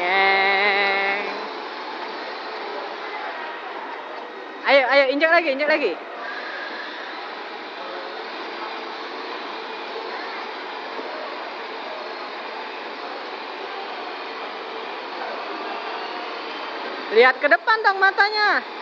Yeng. Ayo, ayo, injak lagi, injak lagi. Lihat ke depan dong matanya.